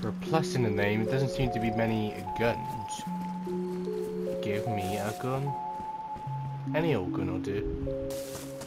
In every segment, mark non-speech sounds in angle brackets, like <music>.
For a plus in the name, it doesn't seem to be many guns. Give me a gun. Any old gun will do.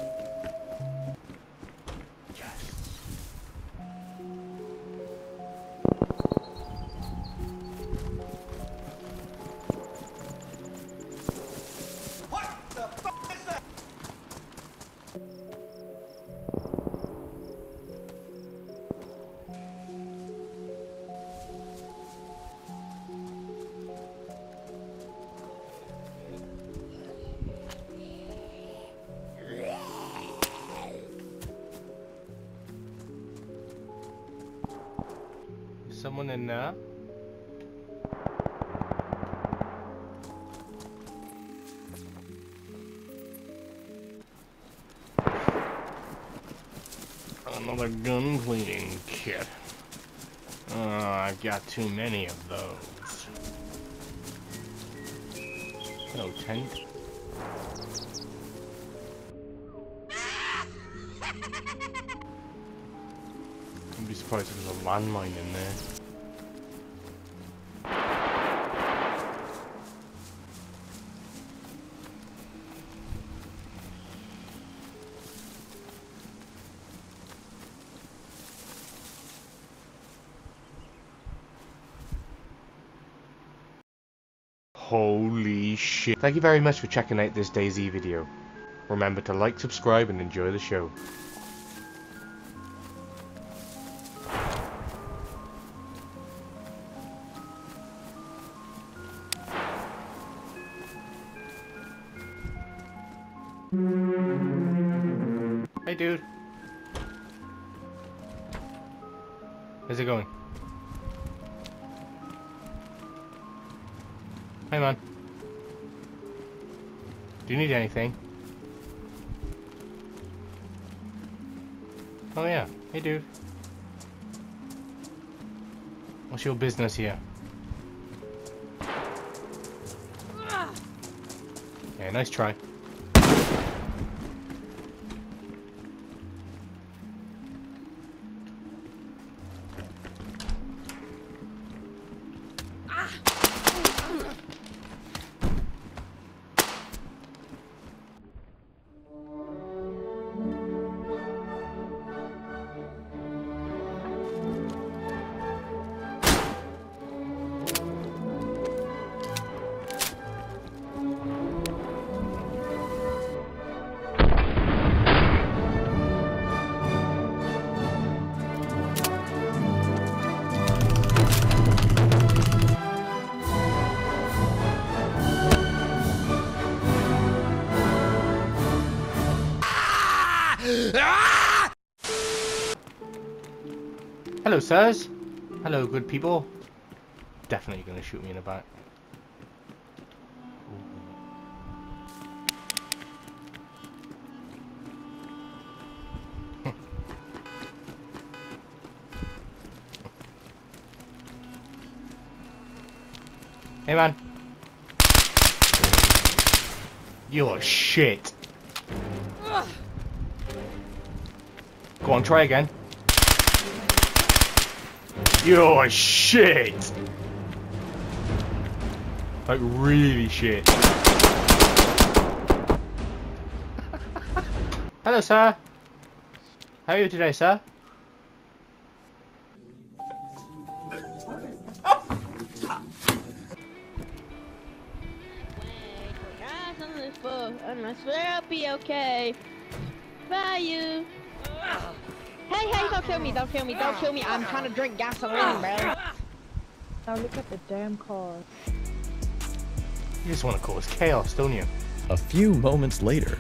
Another gun cleaning kit. Oh, I've got too many of those. Hello, tank. I'd be surprised if there's a landmine in there. Thank you very much for checking out this DayZ video. Remember to like, subscribe, and enjoy the show. Hey dude. How's it going? Hey man. Do you need anything? Oh yeah. Hey dude. What's your business here? Yeah, nice try. Hello. Hello, good people. Definitely gonna shoot me in the back. <laughs> hey, man. You're shit. Go on, try again. You're shit! Like, really shit. <laughs> Hello, sir. How are you today, sir? Guys on this book, and I swear I'll be okay. Bye, you. Hey, hey, don't kill me, don't kill me, don't kill me. I'm trying to drink gasoline, bro. Now look at the damn car. You just want to cause chaos, don't you? A few moments later,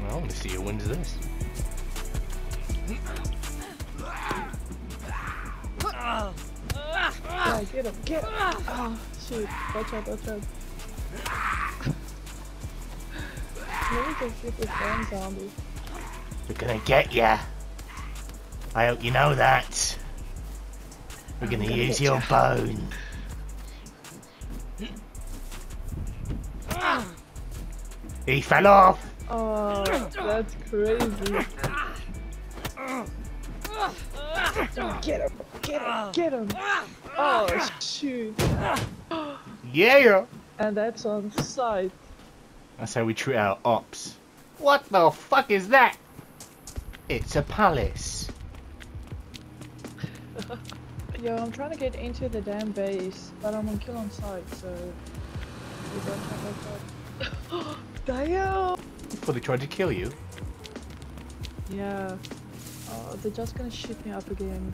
Well, I want to see who wins this. Yeah, get him, get him. Ah, oh, shoot. Watch out, watch out. Let me just shoot this damn zombie. We're gonna get ya. I hope you know that. We're gonna, gonna use your ya. bone. He fell off. Oh, that's crazy. Get him, get Get him! Get him! Oh shoot! Yeah! And that's on site. That's how we treat our ops. What the fuck is that? It's a palace. Yo, I'm trying to get into the damn base, but I'm on kill on site, so we don't have that. <gasps> Damn! Before they tried to kill you. Yeah. Oh, they're just gonna shoot me up again.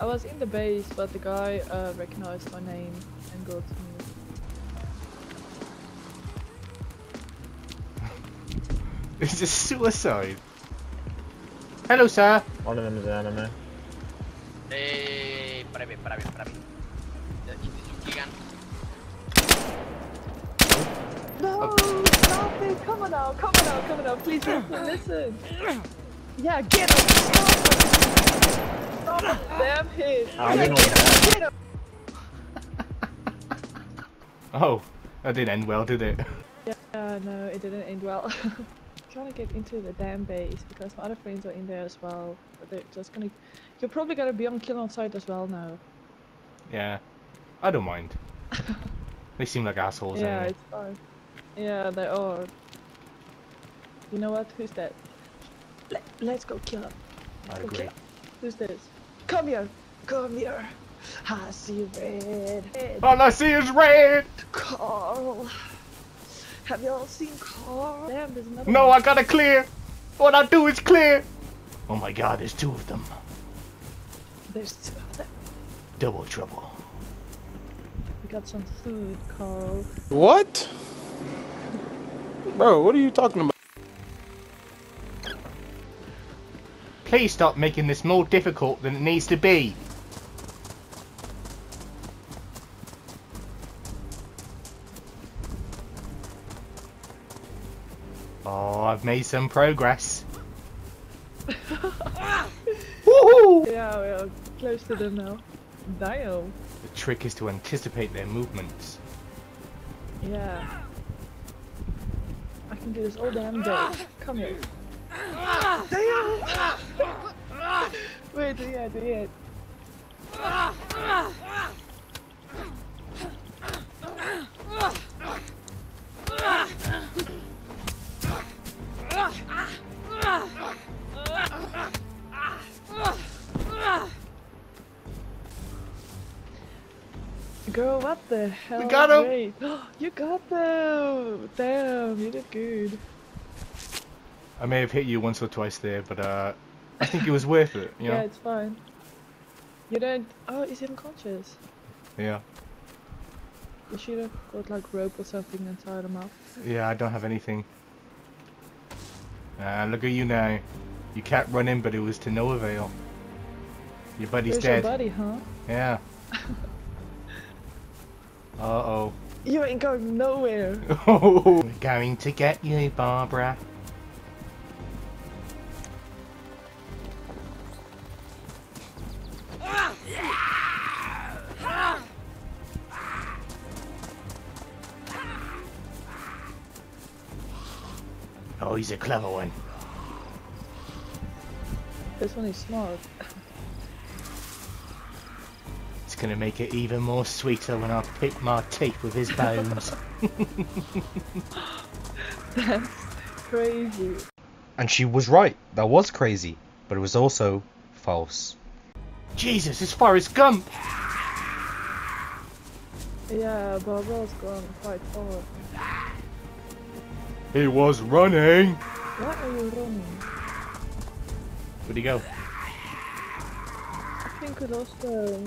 I was in the base, but the guy uh, recognized my name and got me. <laughs> It's a suicide. Hello, sir. One of them is an enemy. Eh. Ja ci gigan. No! Stop it! Come on now! Come on now! Come on now! Please listen! Listen! Yeah, get him! Stop him! Stop him! Damn hit! Ah, yeah, get him! Get him! Oh, that didn't end well, did it? Yeah, no, it didn't end well. <laughs> trying to get into the damn base because my other friends are in there as well. But they're just gonna. You're probably gonna be on kill on site as well now. Yeah. I don't mind. <laughs> They seem like assholes yeah, anyway. it's fine. Yeah, they are. You know what? Who's that? Let, let's go kill him. I agree. kill. Who's this? Come here! Come here! I see red. red. All oh, I see is red! Carl! Have y'all seen Carl? Damn, there's another No, one. I gotta clear! What I do is clear! Oh my god, there's two of them. There's two of them. Double trouble. We got some food, Carl. What? Bro, what are you talking about? Please stop making this more difficult than it needs to be. I've made some progress. <laughs> Woohoo! Yeah, we are close to them now. Damn. The trick is to anticipate their movements. Yeah. I can do this all damn day. Come here. Damn! <laughs> Wait, do it, do it. What the hell? got 'em. Wait. <gasps> you got them! Damn, you did good. I may have hit you once or twice there, but uh, I think it was worth it, you <laughs> Yeah, know? it's fine. You don't. Oh, he's unconscious. Yeah. You should have got like rope or something and tied him up. Yeah, I don't have anything. Ah, look at you now. You kept running, but it was to no avail. Your buddy's Where's dead. your buddy, huh? Yeah. <laughs> Uh-oh. You ain't going nowhere. We're <laughs> going to get you, Barbara. Oh, he's a clever one. This one is smart. <laughs> It's gonna make it even more sweeter when I pick my teeth with his bones. <laughs> That's crazy. And she was right. That was crazy. But it was also false. Jesus, it's Forrest Gump! Yeah, Barbara's gone quite far. He was running! Why are you running? Where'd he go? I think we lost her.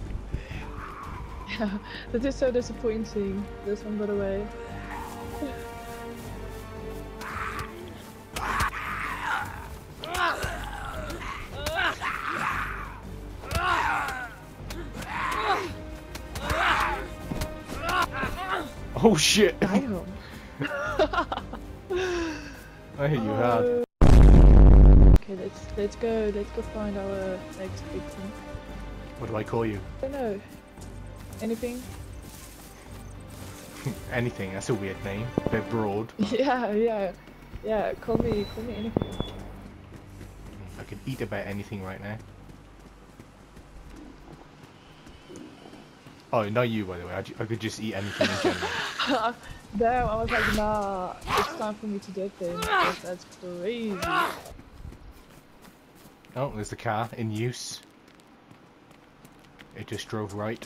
<laughs> Yeah, that is so disappointing. This one got away. Oh shit! <laughs> Damn. <laughs> I hit you hard. Uh, okay, let's let's go. Let's go find our next victim. What do I call you? I don't know. Anything? <laughs> Anything, that's a weird name. A bit broad. <laughs> Yeah, yeah, yeah. Call me, call me anything. I could eat about anything right now. Oh, not you, by the way. I, I could just eat anything in general. <laughs> Damn, I was like, nah, it's time for me to dip in. Because that's crazy. Oh, there's the car in use. It just drove right.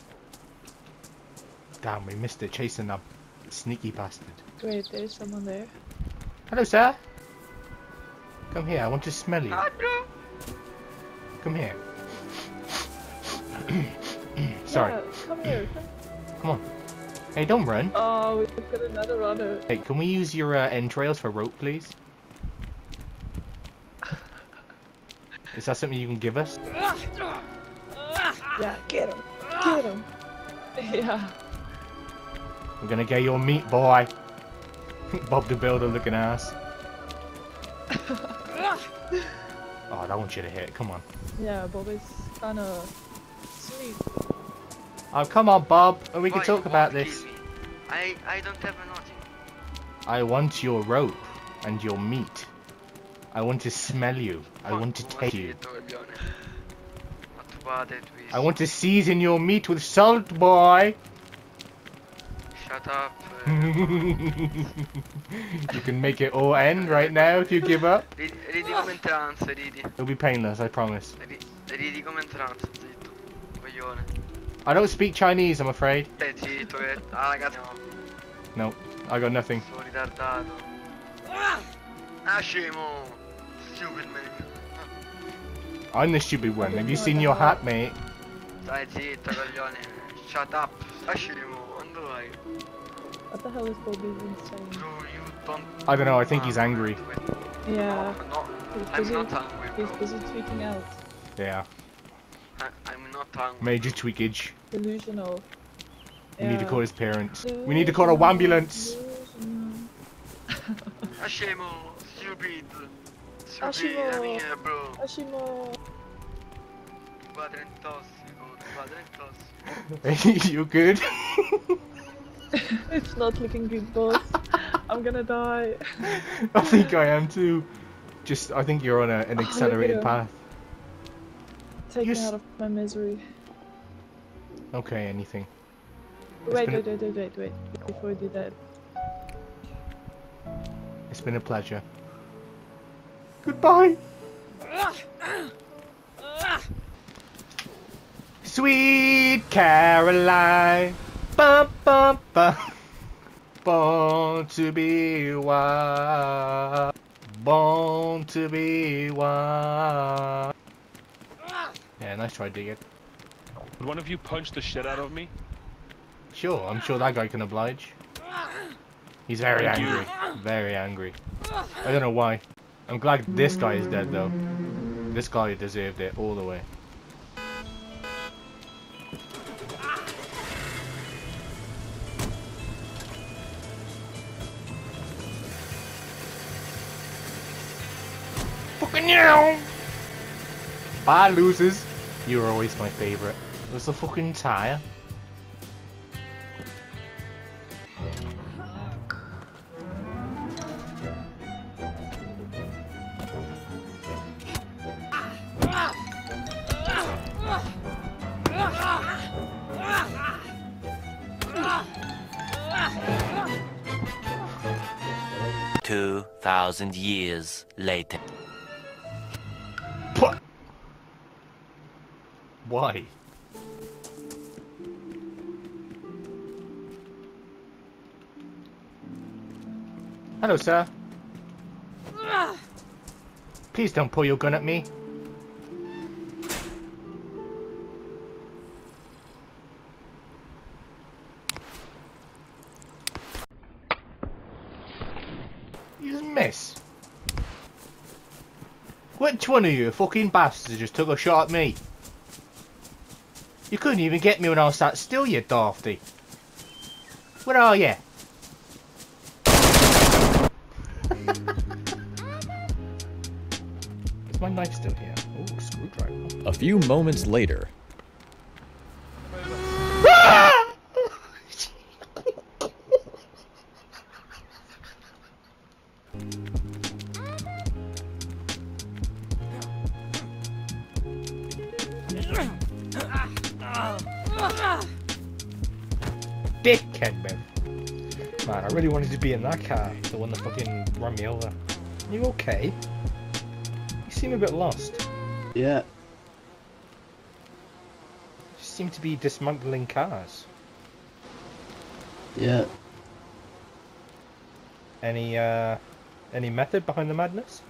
Damn, we missed it chasing that sneaky bastard. Wait, there's someone there. Hello, sir. Come here. I want to smell you. Come here. <clears throat> Sorry. Yeah, come here. <clears throat> Come on. Hey, don't run. Oh, we've got another runner. Hey, can we use your uh, entrails for rope, please? <laughs> Is that something you can give us? Yeah, get him. Get him. <laughs> Yeah. I'm gonna get your meat, boy. <laughs> Bob the Builder looking ass. <laughs> oh, that one should have hit. Come on. Yeah, Bob is kinda sweet. Oh, come on, Bob, and we can Why talk about this. I I don't have nothing. I want your rope and your meat. I want to smell you. I want to taste you. Maledetto coglione. Ma tu vada, twist. I want to season your meat with salt, boy. Shut up. eh. <laughs> you can make it all end right now if you give up. Ridi, ridi come in trance, ridi. It'll be painless, I promise. Ridi come in trance, zitto. Coglione. I don't speak Chinese, I'm afraid. Zitto. Ah, ragazzi, no. I got nothing. Sono ritardato. Ah, scemo! Stupid man. I'm the stupid one. Have you seen your hat, mate? Stai zitto, coglione. Shut up. Ah, scemo, quando? What the hell is Bob saying? Bro, you don't... I don't know, I think he's angry. Yeah, No, he's I'm busy, not angry, he's busy tweaking out. Yeah, I- I'm not angry. major tweakage. Delusional. We need to call his parents. We need to call a ambulance. Delusional. Ah! Stupid! Stupid, scemo. bro. Ashimo. Padre tossico, padre tossico. <laughs> you good? <laughs> <laughs> It's not looking good, boss. I'm gonna die. <laughs> I think I am too. Just, I think you're on a, an Oh, accelerated yeah. path. Take Yes. me out of my misery. Okay, anything. Wait, a- wait, wait, wait, wait, wait. Before we do that. It's been a pleasure. Goodbye. <coughs> <coughs> Sweet Caroline, bum bum bum, born to be wild, born to be wild. Yeah, nice try, dig it. Would one of you punch the shit out of me? Sure, I'm sure that guy can oblige. He's very angry, very angry. I don't know why. I'm glad this guy is dead though. This guy deserved it all the way. Bye, losers. You were always my favorite. It was the fucking tire. Two thousand years later. Hello, sir. Please don't pull your gun at me. You just miss. Which one of you fucking bastards just took a shot at me? You couldn't even get me when I was sat still, you dafty. Where are you? Few moments later. dickhead, Bev. Man, I really wanted to be in that car, the one that fucking ran me over. You okay? You seem a bit lost. Yeah. Seem to be dismantling cars. Yeah. Any, uh, any method behind the madness?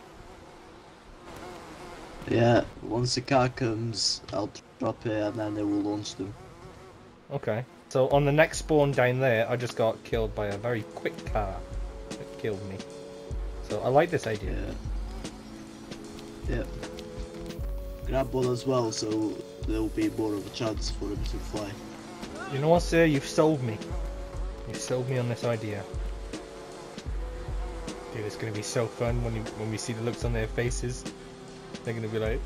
Yeah. Once the car comes, I'll drop it and then they will launch them. Okay. So on the next spawn down there, I just got killed by a very quick car that killed me. So I like this idea. Yeah. Yeah. Grab one as well, so there will be more of a chance for him to fly. You know what, sir? You've sold me. You've sold me on this idea. Dude, it's gonna be so fun when you, when we see the looks on their faces. They're gonna be like,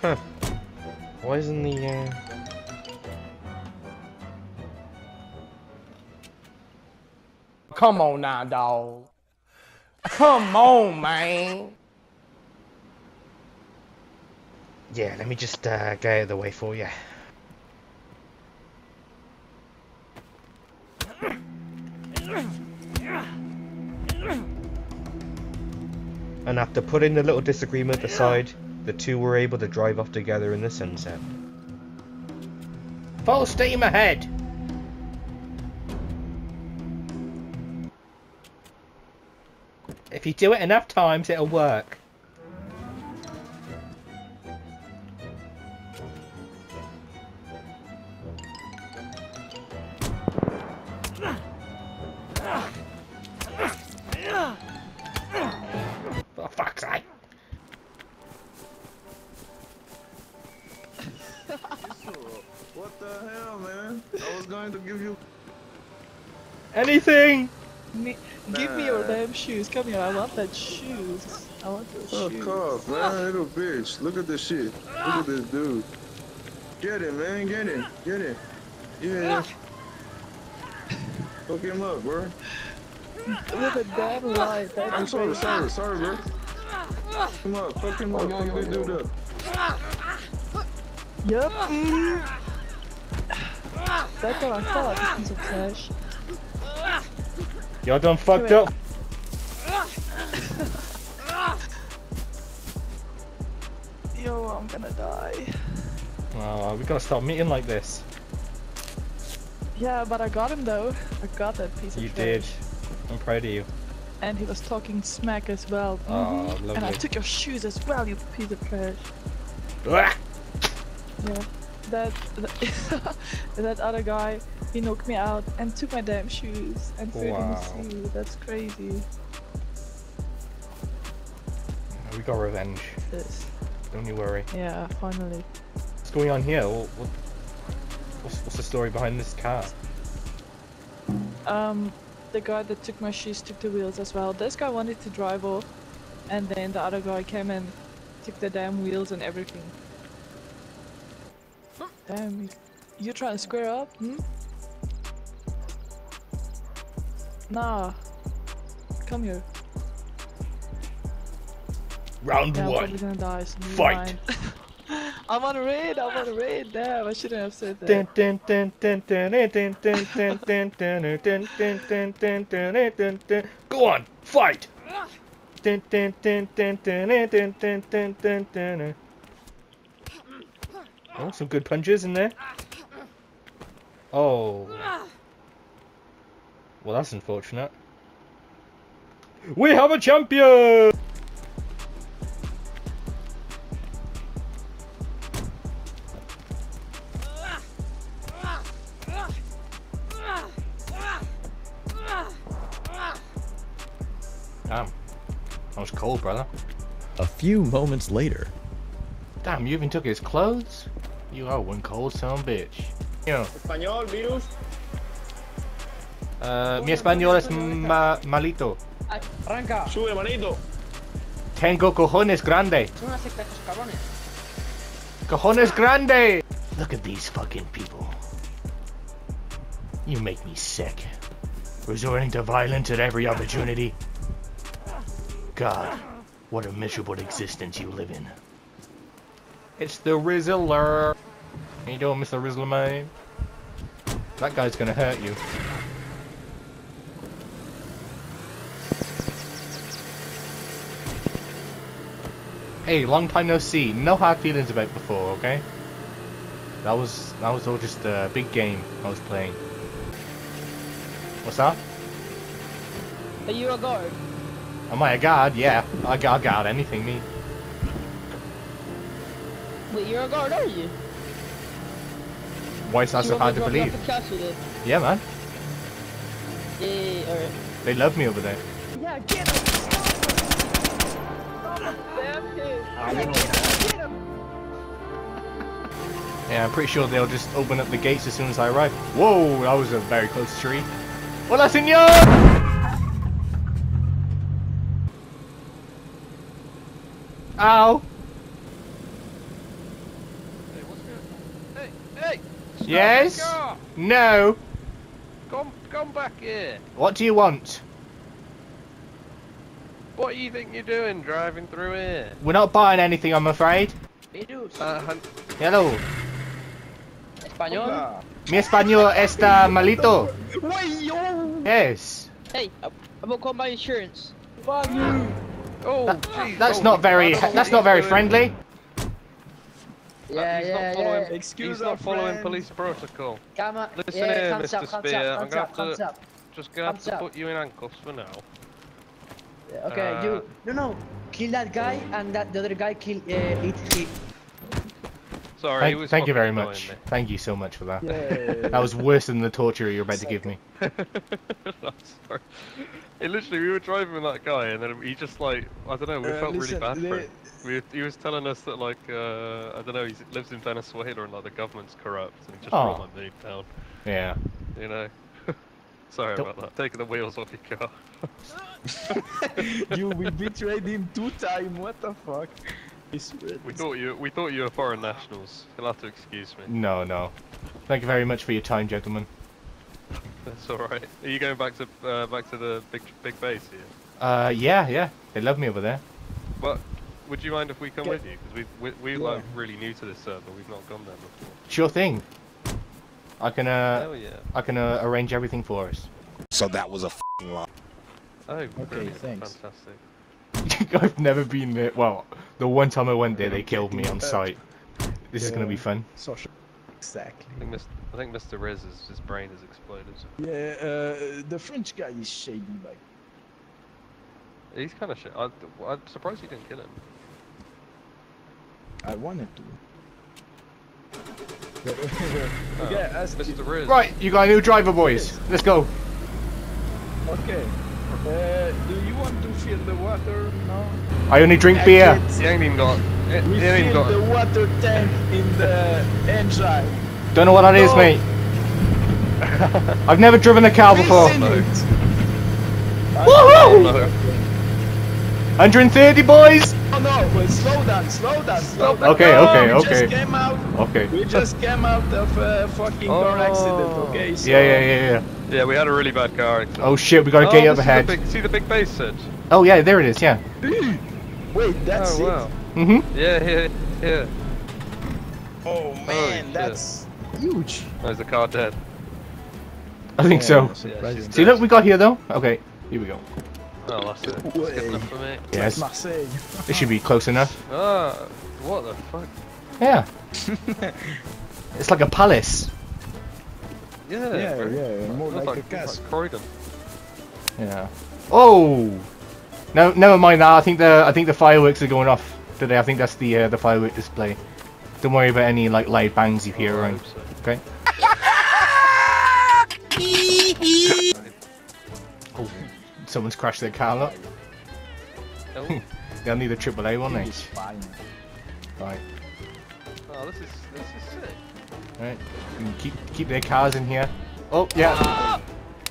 Huh. Why isn't the, uh... Come on now, dog. Come on, man. Yeah, let me just, uh, get out of the way for you. And after putting the little disagreement aside, the two were able to drive off together in the sunset. Full steam ahead! If you do it enough times, it'll work. Anything! Me, give me your damn shoes. Come here. I want that shoes. I want those Fuck shoes. off, man. Ah. Little bitch. Look at this shit. Look at this dude. Get it, man. Get it. Get it. Yeah. Ah. Fuck him up, bro. With a damn light. That's I'm sorry, crazy. sorry, sorry, bro. Come on, fuck him up. Fuck this dude up. Yup. That's what I thought. This piece of trash. Y'all done fucked up. Yo, I'm gonna die. Oh, we gotta stop meeting like this. Yeah, but I got him though. I got that piece of You did. I'm proud of you. And he was talking smack as well. Oh, Mhm. And I took your shoes as well, you piece of trash. Ah! Yeah. That <laughs> that, other guy, he knocked me out and took my damn shoes and threw them in the sea. That's crazy. We got revenge. This. Don't you worry. Yeah, finally. What's going on here? What, what, what's, what's the story behind this car? Um, the guy that took my shoes took the wheels as well. This guy wanted to drive off, and then the other guy came and took the damn wheels and everything. Damn, you trying to square up? Hmm? Nah. Come here. Round yeah, one. I'm gonna die, so Fight. I'm on a raid. I'm on a raid. Damn, I shouldn't have said that. Go on, fight. Oh, some good punches in there. Oh. Well, that's unfortunate. We have a champion! Damn. That was cold, brother. A few moments later. Damn, you even took his clothes? You are one cold son bitch. You know, Español, virus. uh, mi español es ma malito. Arranca. Sube, manito. Tengo cojones grande. Son una secta estos cabrones. Cojones grande! Look at these fucking people. You make me sick. Resorting to violence at every opportunity. God, what a miserable existence you live in. It's the Rizzler. How you doing, Mr. Rizzler, man? That guy's gonna hurt you. Hey, long time no see. No hard feelings about before, okay? That was that was all just a big game I was playing. What's that? Are you a guard? Am I a guard? Yeah, I got guard anything, me. Wait, you're a guard, are you? Why is that so hard to drop you off believe? Yeah, man. Yeah, yeah. They love me over there. Yeah, get him! Stop him! Damn him! Yeah, get him! Get him! Yeah, I'm pretty sure they'll just open up the gates as soon as I arrive. Whoa, that was a very close tree. Hola, señor! Ow! Hey, hey! Stop Yes? No! Come, come back here! What do you want? What do you think you're doing driving through here? We're not buying anything, I'm afraid. Uh, Hello. Español. Mi español está malito. Yes. Hey, I'm I'm gonna call my insurance. Fuck you. Oh, That- jeez. That's oh, not very. I don't know That's not very friendly. Yeah, he's yeah, not following, yeah. Excuse he's not following police protocol. Come on. Listen yeah, here, Mr. up, Spear. up, I'm gonna have to up. just gonna have to put you in handcuffs for now. Yeah, Okay, Uh, you. No, no. Kill that guy, and that the other guy kill. Uh, eat him. Sorry, he Thank, was thank you very much. me. Thank you so much for that. Yeah. <laughs> That was worse than the torture you're about to give me. <laughs> <laughs> I'm sorry. It literally, we were driving with that guy, and then he just like, I don't know, we Uh, felt listen, really bad for the- him. We, he was telling us that like, uh, I don't know, he lives in Venezuela and like the government's corrupt, and he just Oh. brought my mood down. Yeah. You know. Sorry Don't- about that. Taking the wheels off your car. you we betrayed him two times. What the fuck? He's We thought you, we thought you were foreign nationals. You'll have to excuse me. No, no. Thank you very much for your time, gentlemen. That's all right. Are you going back to uh, back to the big big base here? Uh, yeah, yeah. They love me over there. But would you mind if we come Yeah. with you? Because we we we're like really new to this server. We've not gone there before. Sure thing. I can uh, Hell yeah. I can uh, arrange everything for us. So that was a f***ing lie. Oh, Okay, brilliant. thanks. Fantastic. <laughs> I've never been there. Well, the one time I went there, they killed me on sight. This is gonna be fun. Social. Exactly. I think, Mr. I think Mr. Riz, is, his brain has exploded. Yeah, uh, the French guy is shady, like. He's kind of shit. I, I'm surprised you didn't kill him. I wanted to. But, <laughs> Oh, <laughs> yeah, Mr. Riz. Right, you got a new driver, boys. Let's go. Okay. Uh, do you want to fill the water? No. I only drink beer. He ain't even got. We he ain't even got. the water tank in the engine. Don't know what that is, No. mate. I've never driven a car before. Listen it. Woohoo! No. 130 boys. Oh no, wait, slow down, slow down, slow down. Okay, No, okay, we okay. just came out. Okay. We just came out of a fucking car accident, okay? So, Yeah, yeah, yeah, yeah. Yeah, we had a really bad car accident. Oh shit, we gotta oh, get you up this the. Big, see the big base, Sid? Oh yeah, there it is. Yeah. <gasps> Wait, that's oh, it. wow. Mhm. Yeah, yeah, yeah. Oh man, shit. that's huge. Oh, is the car dead? I think so. Yeah, See, dead. look, we got here though. Okay, here we go. Oh, that's it. That's good enough for me. Yes. Marseille. This should be close enough. Ah, what the fuck? Yeah. <laughs> It's like a palace. Yeah, Yeah, bro. yeah, more Looks like a looks castle. Like Croydon. Yeah. Oh. No, never mind that. I think the I think the fireworks are going off today. I think that's the uh, the firework display. Don't worry about any like loud bangs you hear Oh, around. so. Okay. <laughs> <laughs> someone's crashed their car. Look. Oh. <laughs> They'll need a AAA, won't they? It's fine. Right. Oh, this is this is sick. Right. Keep keep their cars in here. Oh yeah.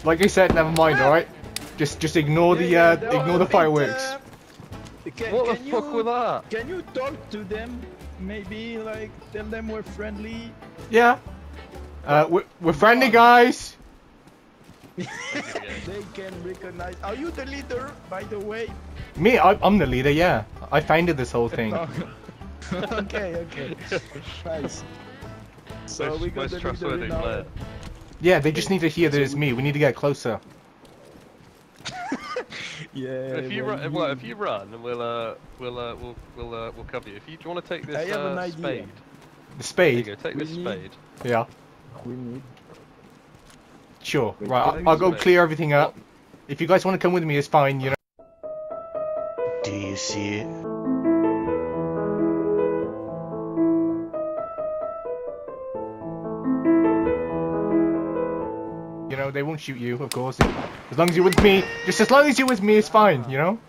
Like I said, never mind. All right. Just just ignore the Yeah, uh yeah, ignore the fireworks. uh, Can, What the fuck you, was that? Can you talk to them? Maybe like tell them we're friendly. Yeah. Uh, we're, we're friendly guys. They can recognize. Are you the leader, by the way? Me, I, I'm the leader. Yeah. I founded this whole thing. <laughs> okay, okay. nice. So Most- we got the leader trustworthy player. Yeah, they just need to hear that it's me. We need to get closer. <laughs> Yeah. If you well, run, well, if you run, and we'll uh, we'll uh, we'll we'll uh, we'll cover you. If you, do you want to take this I have uh, an idea. spade? The There spade. you go. Take We this need- spade. Yeah. we need. Sure. Wait, Right. I'll, I I'll go use clear everything up. If you guys want to come with me, it's fine. You know. Do you see it? You know, they won't shoot you, of course. As long as you're with me, just as long as you're with me, it's fine. You know.